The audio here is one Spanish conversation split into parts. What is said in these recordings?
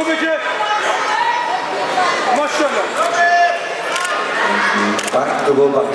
Kubicek. Maşallah. Bak, bu bak.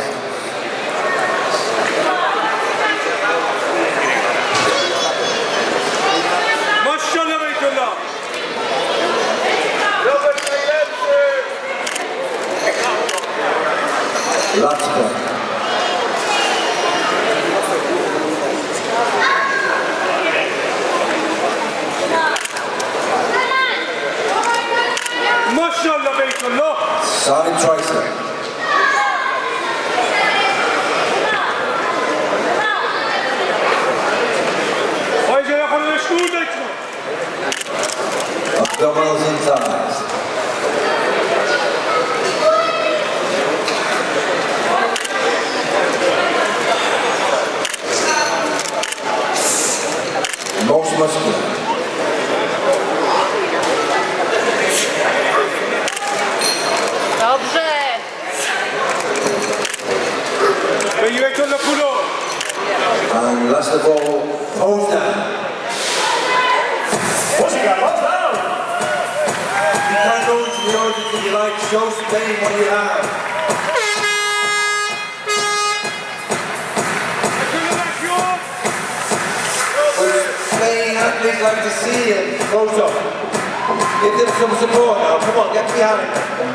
And last of all, pose down. Música, vamos down. You can't go into the audience if you like, show Spain what you have. Beytullah bekliyor. Spain athletes like to see it. Close up. Give them some support now. Come on, get behind.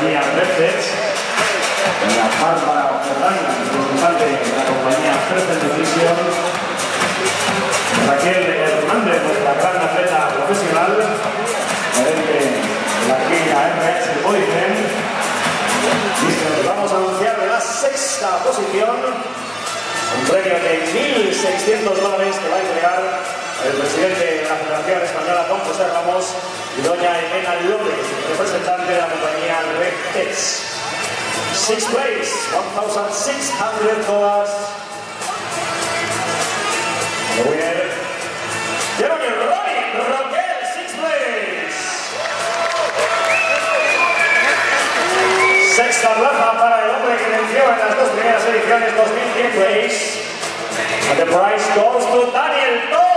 Compañía Mercedes, la Bárbara Ferrari, representante de la compañía Mercedes Television, Raquel Hernández, nuestra gran atleta profesional, gerente de la clínica Boyfriend. Listo, nos vamos a anunciar la sexta posición, un premio de 1.600 dólares que va a entregar el presidente de la Federación Española, don José Ramos, y doña Elena López, representante de la compañía Red X. Sixth place, $1,600. The winner, Jeremy Ronnie Roquel, sixth place. Sexta plaza para el hombre que venció en las dos primeras ediciones 2016. And the prize goes to Daniel Toro.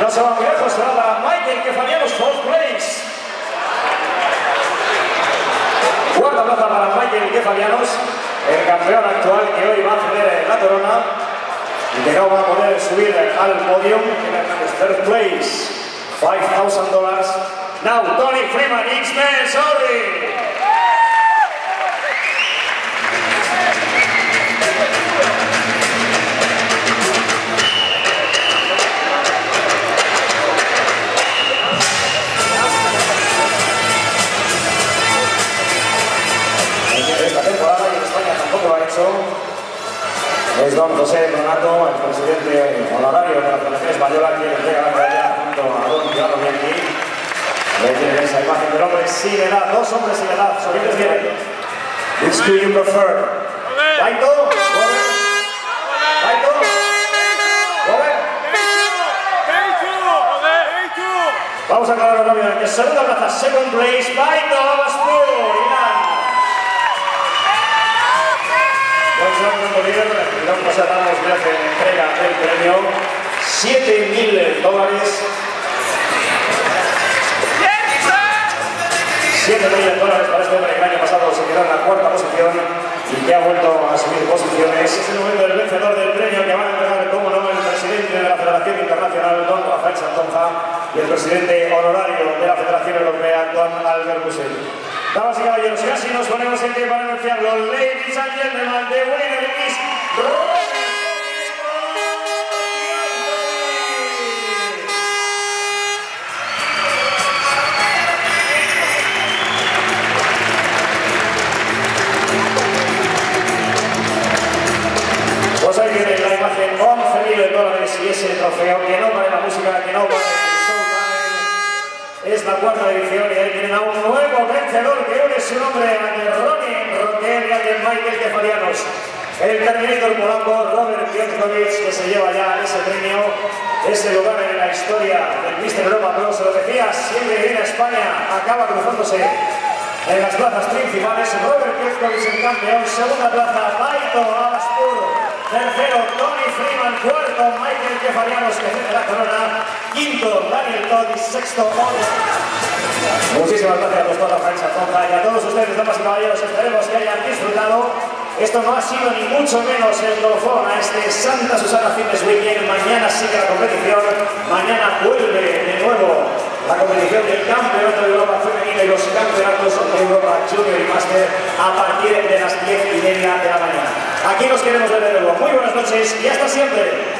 No se va muy lejos, será para Michael Kefalianos, fourth place. Cuarta plaza para Michael Kefalianos, el campeón actual que hoy va a ceder la corona y que no va a poder subir al podio. Third place, $5,000. Now Tony Freeman, X-Men, sorry. Es don José Donato, el presidente honorario de la Federación Española, quien entrega la medalla junto a don Pilar Bianchi. Ahí esa imagen del hombre sin edad, dos hombres sin edad, solitos vienen. Which do you prefer? Taito, Taito. Vamos a aclarar rápidamente. Segunda plaza, second place, Baito Abaspur, Hacer entrega del premio. 7.000 dólares 7 millones de dólares para este hombre que el año pasado se quedó en la cuarta posición y que ha vuelto a subir posiciones. Es el momento del vencedor del premio que van a entregar, como no, el presidente de la Federación Internacional, don Rafael Santonja, y el presidente honorario de la Federación Europea, don Albert Busell. Damas y caballeros, y así nos ponemos en pie para anunciarlo. Ladies and gentlemen, the winner is La cuarta edición y ahí tienen a un nuevo vencedor que une su nombre de Ronnie Roquel y de Michael Kefalianos. El Terminator polaco Robert Piotrowicz que se lleva ya ese premio, ese lugar en la historia del Mister Europa Pro. Se lo decía, siempre viene a España acaba cruzándose en las plazas principales. Robert Piotrowicz el campeón, segunda plaza Baito Alaspur. Tercero, Tony Freeman. Cuarto, Michael Kefarianos, que tiene la corona. Quinto, Daniel Todd. Y sexto, Oliver. Muchísimas gracias a toda la tonta y a todos ustedes, damas y caballeros. Esperemos que hayan disfrutado. Esto no ha sido ni mucho menos el colofón a este Santa Susana Fitness Weekend. Mañana sigue la competición. Mañana vuelve de nuevo la competición del Campeonato de Europa Femenina y los Campeonatos de Europa Junior y Master a partir de las 10 y media de la mañana. Aquí nos queremos ver de nuevo. Muy buenas noches y hasta siempre.